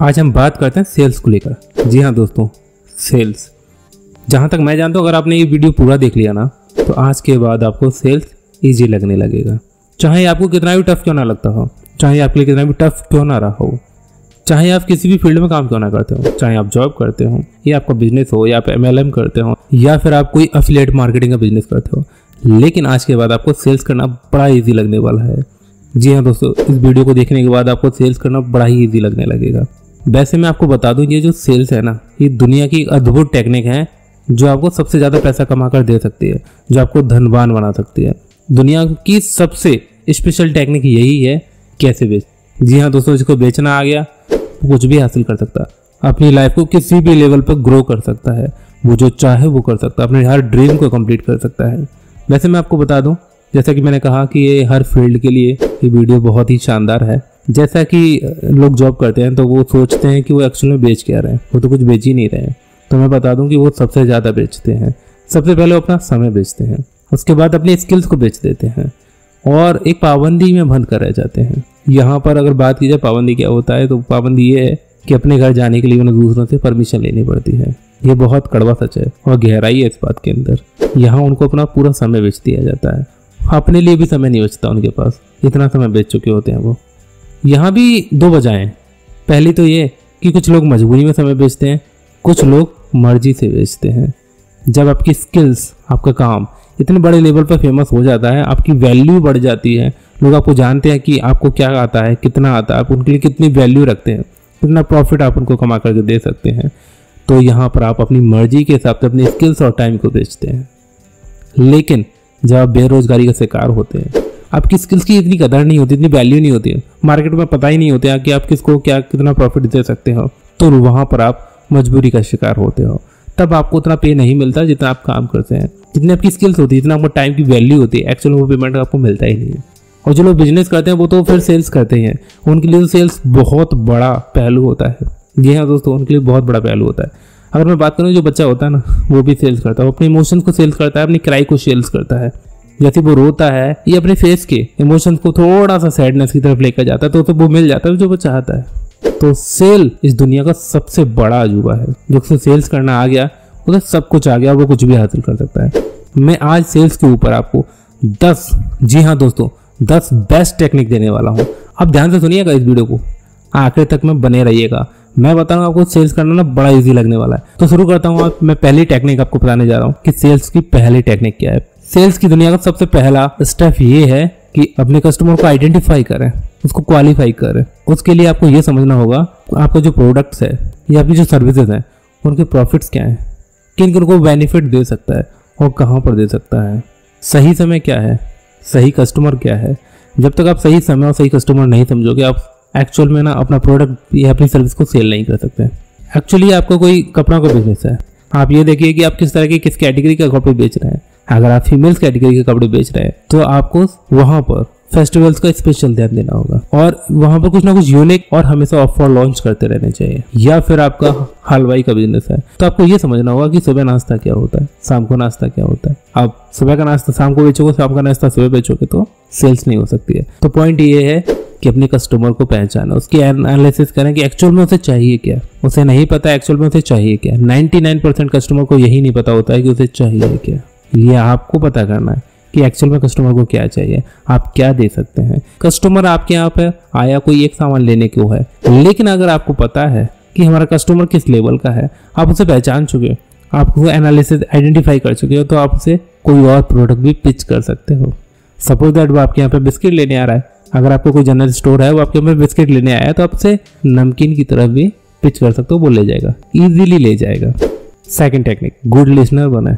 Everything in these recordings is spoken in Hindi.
आज हम बात करते हैं सेल्स को लेकर। जी हाँ दोस्तों, सेल्स। जहाँ तक मैं जानता हूँ, अगर आपने ये वीडियो पूरा देख लिया ना तो आज के बाद आपको सेल्स इजी लगने लगेगा। चाहे आपको कितना भी टफ क्यों ना लगता हो, चाहे आपके लिए कितना भी टफ क्यों ना रहा हो, चाहे आप किसी भी फ़ील्ड में काम क्यों ना करते हो, चाहे आप जॉब करते हो, या आपका बिज़नेस हो, या आप एमएलएम करते हो, या फिर आप कोई अफिलेट मार्केटिंग का बिज़नेस करते हो, लेकिन आज के बाद आपको सेल्स करना बड़ा ईजी लगने वाला है। जी हाँ दोस्तों, इस वीडियो को देखने के बाद आपको सेल्स करना बड़ा ही ईजी लगने लगेगा। वैसे मैं आपको बता दूँ, ये जो सेल्स है ना, ये दुनिया की अद्भुत टेक्निक है, जो आपको सबसे ज़्यादा पैसा कमा कर दे सकती है, जो आपको धनवान बना सकती है। दुनिया की सबसे स्पेशल टेक्निक यही है कैसे बेच। जी हाँ दोस्तों जिसको बेचना आ गया, कुछ भी हासिल कर सकता। है अपनी लाइफ को किसी भी लेवल पर ग्रो कर सकता है। वो जो चाहे वो कर सकता है, अपने हर ड्रीम को कंप्लीट कर सकता है। वैसे मैं आपको बता दूँ जैसा कि मैंने कहा कि ये हर फ़ील्ड के लिए ये वीडियो बहुत ही शानदार है। जैसा कि लोग जॉब करते हैं तो वो सोचते हैं कि वो एक्चुअल में बेच क्या रहे हैं। वो तो कुछ बेच ही नहीं रहे हैं। तो मैं बता दूँ कि वो सबसे ज़्यादा बेचते हैं। सबसे पहले वो अपना समय बेचते हैं। उसके बाद अपनी स्किल्स को बेच देते हैं। और एक पाबंदी में बंद कर रह जाते हैं। यहाँ पर अगर बात की जाए, पाबंदी क्या होता है तो पाबंदी ये है कि अपने घर जाने के लिए उन्हें दूसरों से परमिशन लेनी पड़ती है। ये बहुत कड़वा सच है और गहराई है इस बात के अंदर। यहाँ उनको अपना पूरा समय बेच दिया जाता है। अपने लिए भी समय नहीं बचता उनके पास। इतना समय बेच चुके होते हैं वो। यहाँ भी दो वजह हैं। पहली तो ये कि कुछ लोग मजबूरी में समय बेचते हैं, कुछ लोग मर्ज़ी से बेचते हैं। जब आपकी स्किल्स आपका काम इतने बड़े लेवल पर फ़ेमस हो जाता है, आपकी वैल्यू बढ़ जाती है, लोग आपको जानते हैं कि आपको क्या आता है, कितना आता है, आप उनके लिए कितनी वैल्यू रखते हैं, कितना प्रॉफिट आप उनको कमा करके दे सकते हैं। तो यहाँ पर आप अपनी मर्ज़ी के हिसाब से अपनी स्किल्स और टाइम को बेचते हैं। लेकिन जब आप बेरोजगारी का शिकार होते हैं। आपकी स्किल्स की इतनी कदर नहीं होती, इतनी वैल्यू नहीं होती। है मार्केट में पता ही नहीं होता कि आप किसको क्या, कितना प्रॉफिट दे सकते हो। तो वहाँ पर आप मजबूरी का शिकार होते हो। तब आपको उतना पे नहीं मिलता जितना आप काम करते हैं। जितनी आपकी स्किल्स होती है जितना आपको टाइम की वैल्यू होती है एक्चुअल वो पेमेंट आपको मिलता ही नहीं। है और जो लोग बिज़नेस करते हैं, वो तो फिर सेल्स करते हैं उनके लिए तो सेल्स बहुत बड़ा पहलू होता है। जी हाँ दोस्तों, उनके लिए बहुत बड़ा पहलू होता है। अगर मैं बात करूँ जो बच्चा होता है ना वो भी सेल्स करता है। वो अपने इमोशंस को सेल्स करता है अपनी क्राई को सेल्स करता है। जैसे वो रोता है ये अपने फेस के इमोशंस को थोड़ा सा सैडनेस की तरफ़ लेकर जाता है तो, तो वो मिल जाता है जो वो चाहता है। तो सेल इस दुनिया का सबसे बड़ा अजूबा है। जो उसे सेल्स करना आ गया उसे सब कुछ आ गया वो कुछ भी हासिल कर सकता है। मैं आज सेल्स के ऊपर आपको दस जी हाँ दोस्तों दस बेस्ट टेक्निक देने वाला हूँ। आप ध्यान से सुनिएगा इस वीडियो को। आखिर तक में बने रहिएगा। मैं बताऊँगा आपको सेल्स करना ना बड़ा इजी लगने वाला है। तो शुरू करता हूँ मैं पहली टेक्निक आपको बताने जा रहा हूँ कि सेल्स की पहली टेक्निक क्या है। सेल्स की दुनिया का सबसे पहला स्टेप ये है कि अपने कस्टमर को आइडेंटिफाई करें, उसको क्वालिफाई करें। उसके लिए आपको ये समझना होगा, आपका जो प्रोडक्ट्स है, या आपकी जो सर्विसेज़ हैं, उनके प्रॉफिट्स क्या हैं? किन किन को बेनिफिट दे सकता है और कहाँ पर दे सकता है? सही समय क्या है? सही कस्टमर क्या है? जब तक आप सही समय और सही कस्टमर नहीं समझोगे, आप एक्चुअल में ना अपना प्रोडक्ट या अपनी सर्विस को सेल नहीं कर सकते। एक्चुअली आपका कोई कपड़ा का बिज़नेस है। आप ये देखिए कि आप किस तरह के किस कैटेगरी का कपड़े बेच रहे हैं। अगर आप फीमेल्स कैटेगरी के कपड़े बेच रहे हैं तो आपको वहाँ पर फेस्टिवल्स का स्पेशल ध्यान देना होगा। और वहाँ पर कुछ ना कुछ यूनिक और हमेशा ऑफ़र लॉन्च करते रहने चाहिए। या फिर आपका हलवाई का बिज़नेस है। तो आपको ये समझना होगा कि सुबह नाश्ता क्या होता है, शाम को नाश्ता क्या होता है। आप सुबह का नाश्ता, शाम को बेचोगे, शाम का नाश्ता सुबह बेचोगे तो सेल्स नहीं हो सकती है। तो पॉइंट ये है कि अपने कस्टमर को पहचाना, उसकी एनालिसिस करें कि एक्चुअल में उसे चाहिए क्या। उसे नहीं पता एक्चुअल में उसे चाहिए क्या। 99 कस्टमर को यही नहीं पता होता है कि उसे चाहिए क्या। ये आपको पता करना है कि एक्चुअल में कस्टमर को क्या चाहिए। आप क्या दे सकते हैं। कस्टमर आपके यहाँ पे आया, कोई एक सामान लेने को है? लेकिन अगर आपको पता है कि हमारा कस्टमर किस लेवल का है, आप उसे पहचान चुके आप उसे एनालिसिस आइडेंटिफाई कर चुके हो तो आप उसे कोई और प्रोडक्ट भी पिच कर सकते हो। सपोज़ दैट वो आपके यहाँ पे बिस्किट लेने आ रहा है अगर आपको कोई जनरल स्टोर है, वो आपके पे बिस्किट लेने आया है तो आपसे नमकीन की तरफ़ भी पिच कर सकते हो, वो ले जाएगा। इजीली ले जाएगा। सेकेंड टेक्निक गुड लिसनर बने।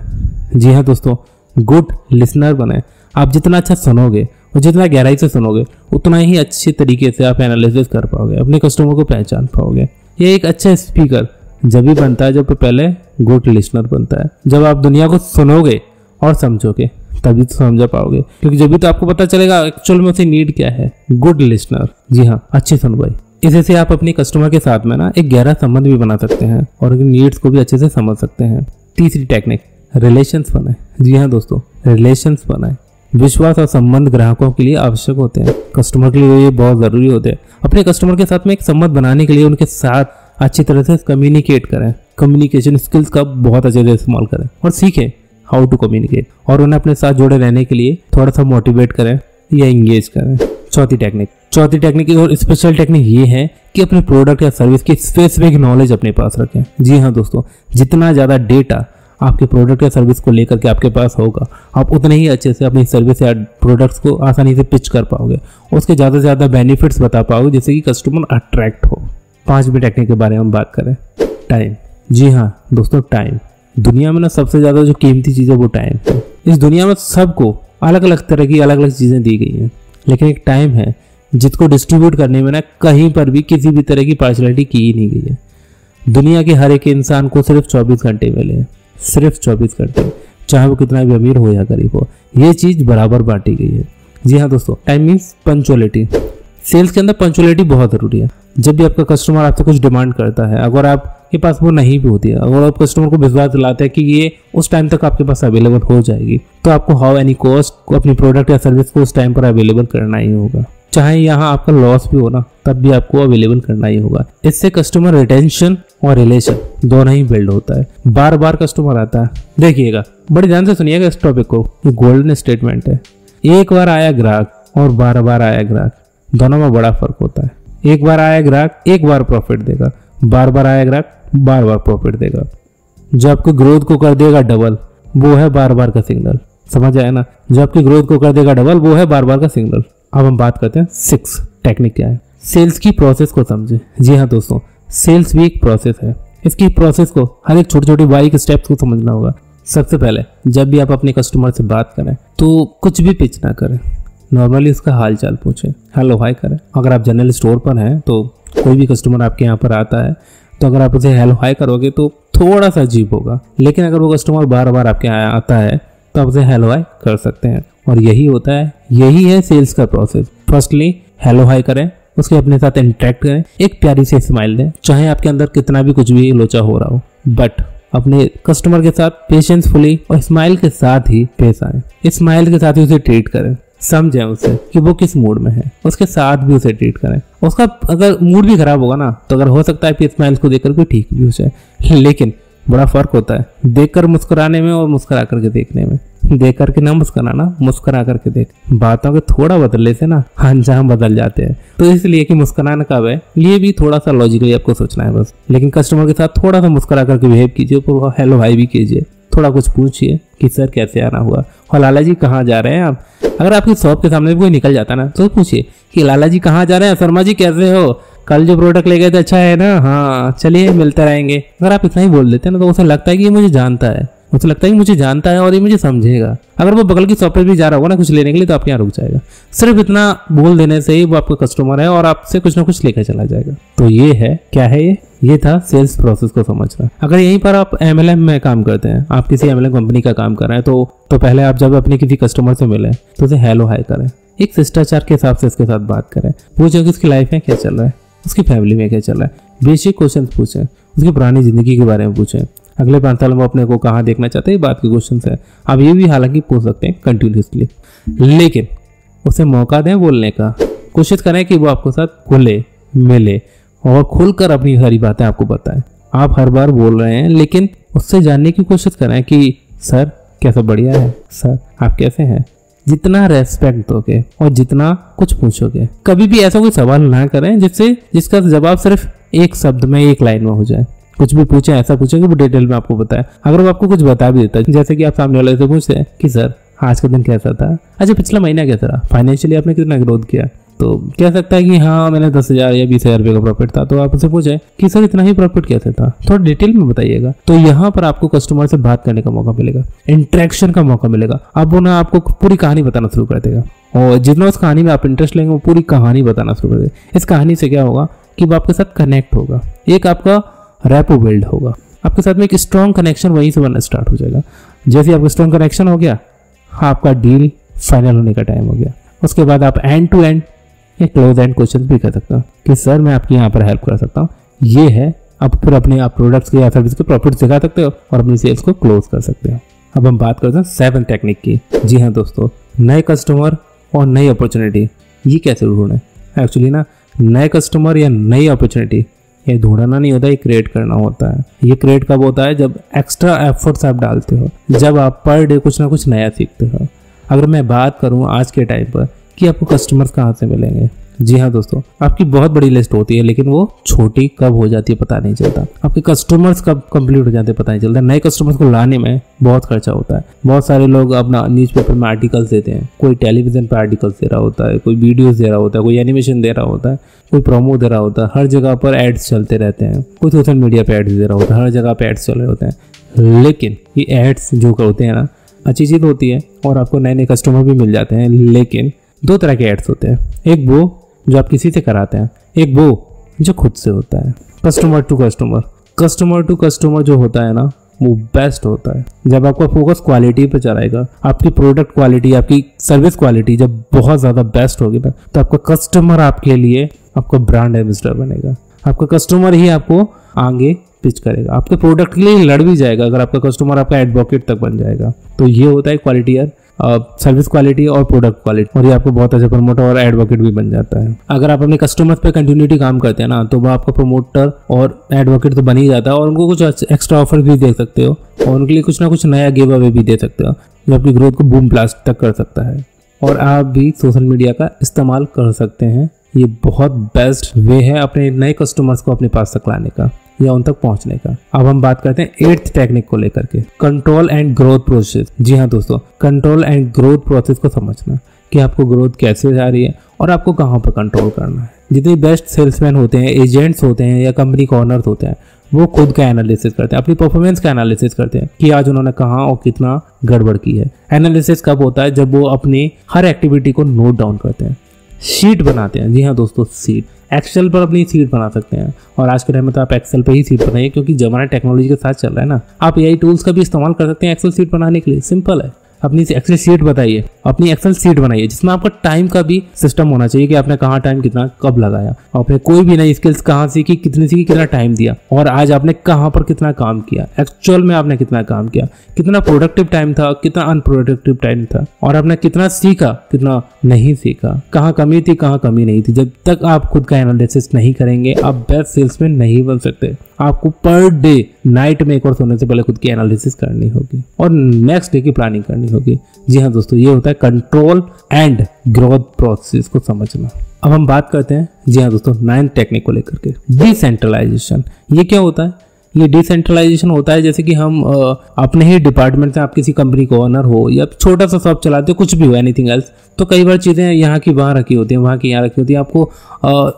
जी हाँ दोस्तों गुड लिसनर बने। आप जितना अच्छा सुनोगे, और जितना गहराई से सुनोगे, उतना ही अच्छे तरीके से आप एनालिसिस कर पाओगे, अपने कस्टमर को पहचान पाओगे। ये एक अच्छा स्पीकर जब भी बनता है, जब पहले गुड लिसनर बनता है। जब आप दुनिया को सुनोगे और समझोगे तभी तो समझ पाओगे। क्योंकि जब भी तो आपको पता चलेगा एक्चुअल में उसे नीड क्या है। गुड लिसनर जी हाँ अच्छी सुनवाई इसे से आप अपने कस्टमर के साथ में ना एक गहरा संबंध भी बना सकते हैं और उनकी नीड्स को भी अच्छे से समझ सकते हैं। तीसरी टेक्निक रिलेशंस बनाए। जी हाँ दोस्तों रिलेशंस बनाए। विश्वास और संबंध ग्राहकों के लिए आवश्यक होते हैं। कस्टमर के लिए ये बहुत ज़रूरी होते हैं। अपने कस्टमर के साथ में एक संबंध बनाने के लिए उनके साथ अच्छी तरह से कम्युनिकेट करें। कम्युनिकेशन स्किल्स का बहुत अच्छे से इस्तेमाल करें। और सीखें। हाउ टू कम्युनिकेट और उन्हें अपने साथ जुड़े रहने के लिए थोड़ा सा मोटिवेट करें या इंगेज करें। चौथी टेक्निक चौथी टेक्निक और स्पेशल टेक्निक ये है कि अपने प्रोडक्ट या सर्विस की स्पेसिफिक नॉलेज अपने पास रखें। जी हाँ दोस्तों, जितना ज़्यादा डेटा आपके प्रोडक्ट या सर्विस को लेकर के आपके पास होगा, आप उतने ही अच्छे से अपनी सर्विस या प्रोडक्ट्स को आसानी से पिच कर पाओगे। उसके ज़्यादा से ज़्यादा बेनिफिट्स बता पाओगे, जिससे कि कस्टमर अट्रैक्ट हो। पांचवी टेक्निक के बारे में हम बात करें. टाइम जी हाँ दोस्तों टाइम दुनिया में ना सबसे ज़्यादा जो कीमती चीज़ है वो टाइम है इस दुनिया में सबको अलग अलग तरह की अलग अलग चीज़ें दी गई हैं। लेकिन एक टाइम है, जिसको डिस्ट्रीब्यूट करने में ना कहीं पर भी किसी भी तरह की पार्शलिटी की ही नहीं गई है। दुनिया के हर एक इंसान को सिर्फ़ 24 घंटे मिले सिर्फ़ 24 घंटे। चाहे वो कितना भी अमीर हो या गरीब हो, ये चीज़ बराबर बांटी गई है। जी हाँ दोस्तों टाइम मीन्स पंचुअलिटी सेल्स के अंदर पंचुअलिटी बहुत ज़रूरी है। जब भी आपका कस्टमर आपसे कुछ डिमांड करता है, अगर आपके पास वो नहीं भी होती है। अगर आप कस्टमर को विश्वास दिलाते हैं कि ये उस टाइम तक आपके पास अवेलेबल हो जाएगी तो आपको हाउ एनी कॉस्ट को अपनी प्रोडक्ट या सर्विस को उस टाइम पर अवेलेबल करना ही होगा। चाहे यहाँ आपका लॉस भी हो ना, तब भी आपको अवेलेबल करना ही होगा। इससे कस्टमर रिटेंशन और रिलेशन दोनों ही बिल्ड होता है। बार बार कस्टमर आता है। देखिएगा, बड़ी ध्यान से सुनिएगा इस टॉपिक को। ये गोल्डन स्टेटमेंट है। एक बार आया ग्राहक और बार बार आया ग्राहक, दोनों में बड़ा फ़र्क होता है। एक बार आया ग्राहक, एक बार प्रॉफिट देगा। बार बार आया ग्राहक बार बार प्रॉफिट देगा। जो आपकी ग्रोथ को कर देगा डबल वो है बार बार का सिग्नल समझ आया ना? जो आपकी ग्रोथ को कर देगा डबल वो है बार बार का सिग्नल अब हम बात करते हैं सिक्स टेक्निक क्या है। सेल्स की प्रोसेस को समझे। जी हाँ दोस्तों सेल्स भी एक प्रोसेस है। इसकी प्रोसेस को हर एक छोटी छोटी बारीक स्टेप्स को समझना होगा। सबसे पहले, जब भी आप अपने कस्टमर से बात करें तो कुछ भी पिच ना करें। नॉर्मली उसका हाल चाल पूछें। हेलो हाई करें। अगर आप जनरल स्टोर पर हैं तो कोई भी कस्टमर आपके यहाँ पर आता है तो अगर आप उसे हेलो हाई करोगे तो थोड़ा सा अजीब होगा। लेकिन अगर वो कस्टमर बार बार आपके यहाँ आता है तो आप उसे हेलो हाई कर सकते हैं। और यही होता है, यही है सेल्स का प्रोसेस। फर्स्टली हेलो हाई करें, उसके अपने साथ इंटरेक्ट करें, एक प्यारी सी स्माइल दें, चाहे आपके अंदर कितना भी कुछ भी लोचा हो रहा हो। बट अपने कस्टमर के साथ पेशेंसफुली और स्माइल के साथ ही पेश आए। स्माइल के साथ ही उसे ट्रीट करें। समझें उसे कि वो किस मूड में है। उसके साथ भी उसे ट्रीट करें। उसका अगर मूड भी खराब होगा ना तो अगर हो सकता है कि स्माइल्स को देखकर कोई ठीक भी हो जाए। लेकिन बड़ा फ़र्क होता है देखकर मुस्कुराने में और मुस्कुरा करके देखने में। देख करके ना मुस्कुराना, मुस्कुरा करके देख। बातों के थोड़ा बदलने से ना अंजाम बदल जाते हैं। तो इसलिए कि मुस्कुराना कब है, ये भी थोड़ा सा लॉजिकली आपको सोचना है बस। लेकिन कस्टमर के साथ थोड़ा सा मुस्कुरा करके बिहेव कीजिए हेलो हाई भी कीजिए। थोड़ा कुछ पूछिए कि सर कैसे आना हुआ? और लाला जी कहाँ जा रहे हैं आप? अगर आपकी शॉप के सामने कोई निकल जाता ना तो पूछिए कि लाला जी कहाँ जा रहे हैं? शर्मा जी कैसे हो? कल जो प्रोडक्ट ले गए थे अच्छा है ना? हाँ चलिए मिलते रहेंगे। अगर आप इतना ही बोल देते हैं ना तो उसे लगता है कि ये मुझे जानता है। उसे लगता है कि मुझे जानता है और ये मुझे समझेगा। अगर वो बगल की शॉप पर भी जा रहा होगा ना कुछ लेने के लिए तो आपके यहाँ रुक जाएगा। सिर्फ़ इतना बोल देने से ही वो आपका कस्टमर है और आपसे कुछ ना कुछ लेकर चला जाएगा। तो ये है, क्या है ये? ये था सेल्स प्रोसेस को समझना। अगर यहीं पर आप एमएलएम में काम करते हैं, आप किसी एमएलएम कंपनी का काम कर रहे हैं तो तो पहले आप जब अपने किसी कस्टमर से मिले तो उसे हेलो हाई करें। एक शिष्टाचार के हिसाब से उसके साथ बात करें। पूछें कि उसकी लाइफ में क्या चल रहा है, उसकी फैमिली में क्या चल रहा है। बेसिक क्वेश्चन पूछें, उसकी पुरानी ज़िंदगी के बारे में पूछें। अगले पाँच साल में अपने को कहाँ देखना चाहते हैं बात के क्वेश्चन है। आप ये भी हालाँकि पूछ सकते हैं कंटिन्यूसली लेकिन उसे मौका दें बोलने का। कोशिश करें कि वो आपके साथ खुले, मिले और खुलकर अपनी सारी बातें आपको बताएँ। आप हर बार बोल रहे हैं, लेकिन उससे जानने की कोशिश करें कि, सर, कैसा बढ़िया है? सर, आप कैसे हैं? जितना रेस्पेक्ट दोगे और जितना कुछ पूछोगे। कभी भी ऐसा कोई सवाल ना करें जिससे, जिसका जवाब सिर्फ़ एक शब्द में, एक लाइन में हो जाए। कुछ भी पूछे, ऐसा पूछे कि वो डिटेल में आपको बताए। अगर वो आपको कुछ बता भी देता है, जैसे कि आप सामने वाले से पूछते हैं कि, सर, आज का दिन कैसा था? अच्छा पिछला महीना कैसा रहा? फाइनेंशियली आपने कितना ग्रोथ किया? तो कह सकता है कि हाँ मैंने दस हज़ार या बीस हज़ार रुपये का प्रॉफिट था। तो आप उसे पूछे कि, सर, इतना ही प्रॉफिट कैसे था? थोड़ा डिटेल में बताइएगा। तो यहाँ पर आपको कस्टमर से बात करने का मौका मिलेगा। इंट्रैक्शन का मौका मिलेगा। अब वो ना आपको पूरी कहानी बताना शुरू कर देगा। और जितना उस कहानी में आप इंटरेस्ट लेंगे, वो पूरी कहानी बताना शुरू कर देगा। इस कहानी से क्या होगा कि वो आपके साथ कनेक्ट होगा। एक आपका रैपो बिल्ड होगा। आपके साथ में एक स्ट्रॉन्ग कनेक्शन वहीं से बनना स्टार्ट हो जाएगा। जैसे आपका स्ट्रॉन्ग कनेक्शन हो गया, आपका डील फाइनल होने का टाइम हो गया। उसके बाद आप एंड टू एंड या क्लोज एंड क्वेश्चन भी कर सकते हो कि, सर, मैं आपकी यहाँ पर हेल्प कर सकता हूँ। ये है, आप फिर अपने आप प्रोडक्ट्स के या सर्विस के प्रॉफिट दिखा सकते हो और अपनी सेल्स को क्लोज कर सकते हो। अब हम बात करते हैं सेवन टेक्निक की। जी हाँ दोस्तों, नए कस्टमर और नई अपॉर्चुनिटी ये कैसे ढूंढें एक्चुअली ना, नए कस्टमर या नई अपॉर्चुनिटी ये ढूंढना नहीं होता, ये क्रिएट करना होता है। ये क्रिएट कब होता है? जब एक्स्ट्रा एफर्ट्स आप डालते हो, जब आप पर डे कुछ ना कुछ नया सीखते हो। अगर मैं बात करूँ आज के टाइम पर कि आपको कस्टमर्स कहाँ से मिलेंगे? जी हाँ दोस्तों, आपकी बहुत बड़ी लिस्ट होती है, लेकिन वो छोटी कब हो जाती है पता नहीं चलता। आपके कस्टमर्स कब कंप्लीट हो जाते हैं पता नहीं चलता। नए कस्टमर्स को लाने में बहुत खर्चा होता है। बहुत सारे लोग अपना न्यूज़ पेपर में आर्टिकल्स देते हैं। कोई टेलीविज़न पर आर्टिकल्स दे रहा होता है, कोई वीडियोज़ दे रहा होता है, कोई एनिमेशन दे रहा होता है, कोई प्रोमो दे रहा होता है। हर जगह पर एड्स चलते रहते हैं। कोई सोशल मीडिया पर एड्स दे रहा होता है, हर जगह पर एड्स चल रहे होते हैं। लेकिन ये एड्स जो होते हैं ना, अच्छी चीज़ होती है और आपको नए नए कस्टमर भी मिल जाते हैं। लेकिन दो तरह के एड्स होते हैं। एक वो जो आप किसी से कराते हैं, एक वो जो खुद से होता है। Customer to customer customer to customer जो होता है ना, वो बेस्ट होता है। जब आपका फोकस क्वालिटी पे चलाएगा, आपकी प्रोडक्ट क्वालिटी आपकी सर्विस क्वालिटी जब बहुत ज़्यादा बेस्ट होगी ना तो आपका कस्टमर आपके लिए आपका ब्रांड एम्बेसडर बनेगा। आपका कस्टमर ही आपको आगे पिच करेगा। आपके प्रोडक्ट के लिए लड़ भी जाएगा अगर आपका कस्टमर आपका एडवोकेट तक बन जाएगा। तो ये होता है क्वालिटी यार। सर्विस क्वालिटी और प्रोडक्ट क्वालिटी और ये आपको बहुत अच्छा प्रमोटर और एडवोकेट भी बन जाता है। अगर आप अपने कस्टमर्स पे कंटिन्यूटी काम करते हैं ना तो वो आपका प्रमोटर और एडवोकेट तो बन ही जाता है और उनको कुछ एक्स्ट्रा ऑफ़र भी दे सकते हो और उनके लिए कुछ ना कुछ नया गिव अवे भी दे सकते हो, जो आपकी ग्रोथ को बूम ब्लास्ट तक कर सकता है। और आप भी सोशल मीडिया का इस्तेमाल कर सकते हैं। ये बहुत बेस्ट वे है अपने नए कस्टमर्स को अपने पास तक लाने का। या उन तक पहुँचने का। अब हम बात करते हैं एट्थ टेक्निक को लेकर के। कंट्रोल एंड ग्रोथ प्रोसेस जी हाँ दोस्तों कंट्रोल एंड ग्रोथ प्रोसेस को समझना। कि आपको ग्रोथ कैसे जा रही है और आपको कहाँ पर कंट्रोल करना है। जितने बेस्ट सेल्समैन होते हैं एजेंट्स होते हैं या कंपनी कॉर्नर्स होते हैं, वो खुद का एनालिसिस करते हैं, अपनी परफॉर्मेंस का एनालिसिस करते हैं कि आज उन्होंने कहाँ और कितना गड़बड़ की है। एनालिसिस कब होता है? जब वो अपनी हर एक्टिविटी को नोट डाउन करते हैं। शीट बनाते हैं। जी हाँ दोस्तों सीट एक्सेल पर अपनी सीट बना सकते हैं। और आज के टाइम में तो आप एक्सेल पर ही सीट बनाइए, क्योंकि जमाना टेक्नोलॉजी के साथ चल रहा है ना। आप ए टूल्स का भी इस्तेमाल कर सकते हैं एक्सेल सीट बनाने के लिए। सिंपल है। अपनी एक्सेल सीट बताइए, अपनी एक्सेल सीट बनाइए, जिसमें आपका टाइम का भी सिस्टम होना चाहिए कि आपने कहाँ टाइम कितना, कब लगाया, आपने कोई भी नई स्किल्स कहाँ सीखी, कितनी सीखी, कितना टाइम दिया, और आज आपने कहाँ पर कितना काम किया एक्चुअल में आपने कितना काम किया, कितना प्रोडक्टिव टाइम था, कितना अनप्रोडक्टिव टाइम था, और आपने कितना सीखा, कितना नहीं सीखा, कहाँ कमी थी, कहाँ कमी नहीं थी। जब तक आप खुद का एनालिसिस नहीं करेंगे, आप बेस्ट सेल्समैन नहीं बन सकते। आपको पर डे नाइट में एक और सोने से पहले खुद की एनालिसिस करनी होगी और नेक्स्ट डे की प्लानिंग करनी होगी। जी हाँ दोस्तों, ये होता है कंट्रोल एंड ग्रोथ प्रोसेस को समझना। अब हम बात करते हैं, जी हाँ दोस्तों नाइन्थ टेक्निक को लेकर के। डिसेंट्रलाइजेशन ये क्या होता है? ये डिसेंट्रलाइजेशन होता है, जैसे कि हम अपने ही डिपार्टमेंट से आप किसी कंपनी को ऑनर हो, या छोटा सा शॉप चलाते हो, कुछ भी हो एनीथिंग एल्स तो कई बार चीज़ें यहाँ की वहाँ रखी होती हैं, वहाँ की यहाँ रखी होती है। आपको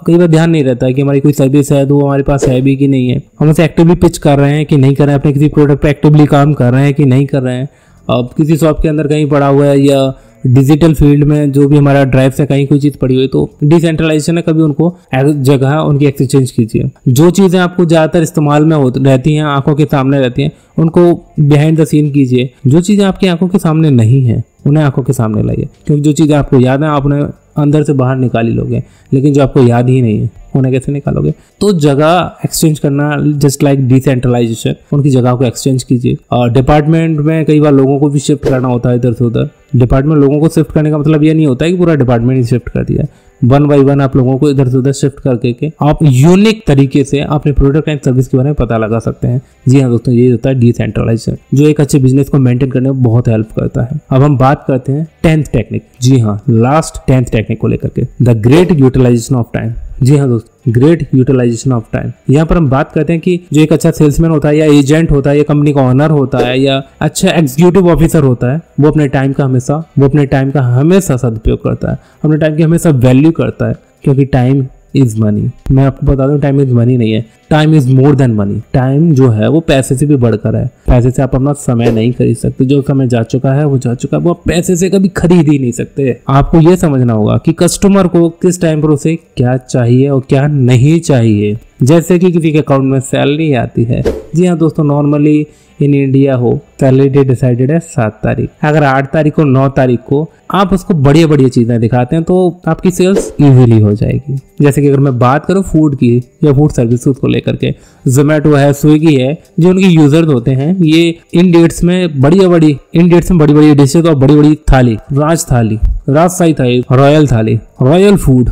कई बार ध्यान नहीं रहता है कि हमारी कोई सर्विस है तो वो हमारे पास है भी कि नहीं है। हम उसे एक्टिवली पिच कर रहे हैं कि नहीं कर रहे हैं, अपने किसी प्रोडक्ट पर एक्टिवली काम कर रहे हैं कि नहीं कर रहे हैं। अब किसी शॉप के अंदर कहीं पड़ा हुआ है, या डिजिटल फ़ील्ड में जो भी हमारा ड्राइव से कहीं कोई चीज़ पड़ी हुई तो डिसेंट्रलाइजेशन है कभी उनको जगह उनकी एक्सचेंज कीजिए जो चीज़ें आपको ज़्यादातर इस्तेमाल में रहती हैं, आँखों के सामने रहती हैं, उनको बिहाइंड द सीन कीजिए। जो चीज़ें आपकी आँखों के सामने नहीं है, उन्हें आँखों के सामने लाइए। क्योंकि जो चीज़ें आपको याद है, आप उन्हें अंदर से बाहर निकाल ही लोगे, लेकिन जो आपको याद ही नहीं है, उन्हें कैसे निकालोगे? तो जगह एक्सचेंज करना जस्ट लाइक डिसेंट्रलाइजेशन उनकी जगह को एक्सचेंज कीजिए। और डिपार्टमेंट में कई बार लोगों को भी शिफ्ट करना होता है इधर से उधर। डिपार्टमेंट लोगों को शिफ्ट करने का मतलब ये नहीं होता है कि पूरा डिपार्टमेंट ही शिफ्ट कर दिया वन बाई वन आप लोगों को इधर से उधर शिफ्ट करके के आप यूनिक तरीके से अपने प्रोडक्ट एंड सर्विस के बारे में पता लगा सकते हैं। जी हाँ दोस्तों, ये होता है डिसेंट्रलाइजेशन जो एक अच्छे बिज़नेस को मेंटेन करने में बहुत हेल्प करता है। अब हम बात करते हैं टेंथ टेक्निक जी हाँ लास्ट टेंथ टेक्निक को लेकर के। The great utilisation of time जी हाँ दोस्त ग्रेट यूटिलाइजेशन ऑफ़ टाइम यहाँ पर हम बात करते हैं कि जो एक अच्छा सेल्समैन होता है या एजेंट होता है या कंपनी का ऑनर होता है या अच्छा एग्जीक्यूटिव ऑफिसर होता है, वो अपने टाइम का हमेशा, वो अपने टाइम का हमेशा सदुपयोग करता है। अपने टाइम की हमेशा वैल्यू करता है, क्योंकि टाइम इज़ मनी मैं आपको बता दूँ टाइम इज़ मनी नहीं है। Time is more than money time जो है, वो पैसे से भी बढ़कर है। पैसे से आप अपना समय नहीं खरीद सकते। जो समय जा चुका है, वो जा चुका है। वो पैसे से कभी खरीद ही नहीं सकते। आपको ये समझना होगा कि कस्टमर को किस टाइम पर उसे क्या चाहिए और क्या नहीं चाहिए। जैसे कि किसी के अकाउंट में सैलरी आती है। जी हाँ दोस्तों नॉर्मली इन इंडिया हो सैलरी डे डिसाइडेड है सात तारीख। अगर आठ तारीख को नौ तारीख को आप उसको बढ़िया बढ़िया चीज़ें दिखाते हैं तो आपकी सेल्स इजीली हो जाएगी। जैसे कि अगर मैं बात करूँ फ़ूड की या फ़ूड सर्विस को लेकर के। जोमेटो है स्विगी है, जो उनके यूज़र्स होते हैं, ये इन डेट्स में बड़ी बड़ी इन डेट्स में बड़ी बड़ी डिशेज और बड़ी बड़ी थाली राज थाली राजशाही थाली रॉयल थाली रॉयल फ़ूड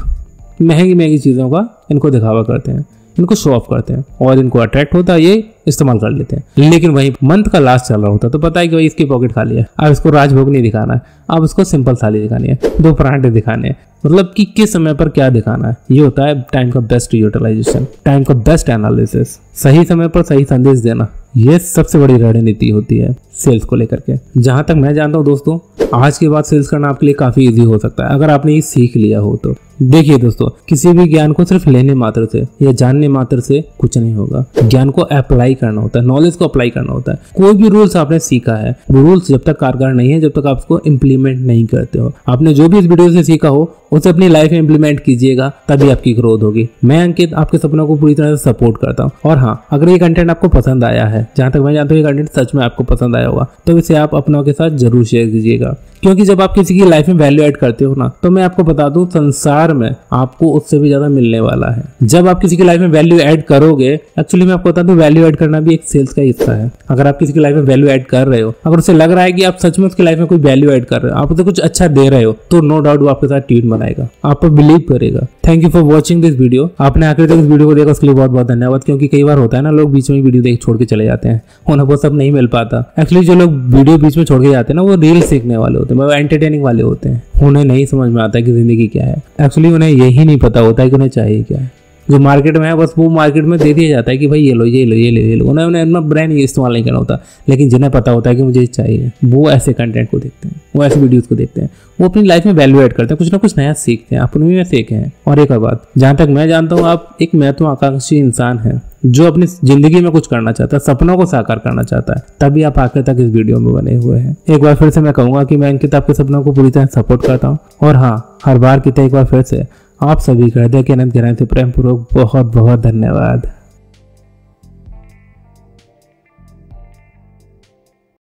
महँगी महँगी चीज़ों का इनको दिखावा करते हैं। इनको शो ऑफ़ करते हैं। और इनको अट्रैक्ट होता है, ये इस्तेमाल कर लेते हैं। लेकिन वही मंथ का लास्ट चल रहा होता है तो पता है कि भाई इसकी पॉकेट खाली है। अब इसको राजभोग नहीं दिखाना है। अब उसको सिंपल थाली दिखानी है। दो पराठे दिखाने हैं। मतलब कि किस समय पर क्या दिखाना है। ये होता है टाइम का बेस्ट यूटिलाइजेशन टाइम का बेस्ट एनालिसिस सही समय पर सही संदेश देना। ये सबसे बड़ी रणनीति होती है सेल्स को लेकर के। जहाँ तक मैं जानता हूँ दोस्तों, आज के बाद सेल्स करना आपके लिए काफ़ी इजी हो सकता है। अगर आपने ये सीख लिया हो तो। देखिए दोस्तों, किसी भी ज्ञान को सिर्फ़ लेने मात्र से या जानने मात्र से कुछ नहीं होगा। ज्ञान को अप्लाई करना होता है नॉलेज को अप्लाई करना होता है। कोई भी रूल्स आपने सीखा है, वो रूल्स जब तक कारगर नहीं है, जब तक आप उसको इम्प्लीमेंट नहीं करते हो। आपने जो भी इस वीडियो से सीखा हो उसे अपनी लाइफ में इम्प्लीमेंट कीजिएगा, तभी आपकी ग्रोथ होगी। मैं अंकित, आपके सपनों को पूरी तरह से सपोर्ट करता हूँ। और हाँ अगर ये कंटेंट आपको पसंद आया है, जहाँ तक मैं जानता हूँ ये कंटेंट सच में आपको पसंद आया होगा तो इसे आप अपनों के साथ ज़रूर शेयर कीजिएगा। क्योंकि जब आप किसी की लाइफ में वैल्यू एड करते हो ना तो मैं आपको बता दूँ, संसार में आपको उससे भी ज़्यादा मिलने वाला है। जब आप किसी की लाइफ में वैल्यू ऐड करोगे एक्चुअली मैं आपको बता दूँ वैल्यू ऐड करना भी एक सेल्स का हिस्सा है। अगर आप किसी की लाइफ में वैल्यू ऐड कर रहे हो, अगर उसे लग रहा है कि आप सच में उसकी लाइफ में कोई वैल्यू ऐड कर रहे हो, आप उसे कुछ अच्छा दे रहे हो तो नो डाउट वो आपके साथ ट्वीट बनाएगा। आप पर बिलीव करेगा। Thank you for watching this video आपने आखिर तक इस वीडियो को देखा, उसके लिए बहुत बहुत धन्यवाद, क्योंकि कई बार होता है ना, लोग बीच में वीडियो देख, छोड़ के चले जाते हैं। उन्हें वो सब नहीं मिल पाता। एक्चुअली जो लोग वीडियो बीच में छोड़ के जाते हैं ना, वो रील सीखने वाले होते हैं एंटरटेनिंग वाले होते हैं। उन्हें नहीं समझ में आता कि ज़िंदगी क्या है। एक्चुअली उन्हें यही नहीं पता होता है कि उन्हें चाहिए क्या है। जो मार्केट में है, बस वो मार्केट में दे दिया जाता है कि भाई ये लो ये लो ये लो ये लो। उन्हें उन्हें अपना ब्रांड ये इस्तेमाल नहीं करना होता। लेकिन जिन्हें पता होता है कि मुझे चाहिए, वो ऐसे कंटेंट को देखते हैं, वो ऐसे वीडियोस को देखते हैं। वो अपनी लाइफ में वैल्यू एड करते हैं, कुछ ना कुछ नया सीखते हैं, अपने में सीखे हैं। और एक और बात, जहाँ तक मैं जानता हूँ, आप एक महत्वाकांक्षी इंसान है, जो अपनी ज़िंदगी में कुछ करना चाहता है, सपनों को साकार करना चाहता है, तभी आप आखिर तक इस वीडियो में बने हुए हैं। एक बार फिर से मैं कहूँगा कि मैं अंकित आपके सपनों को पूरी तरह सपोर्ट करता हूँ। और हाँ हर बार की तरह एक बार फिर से आप सभी का हृदय के अनंत गहराई से प्रेम पूर्वक बहुत बहुत धन्यवाद।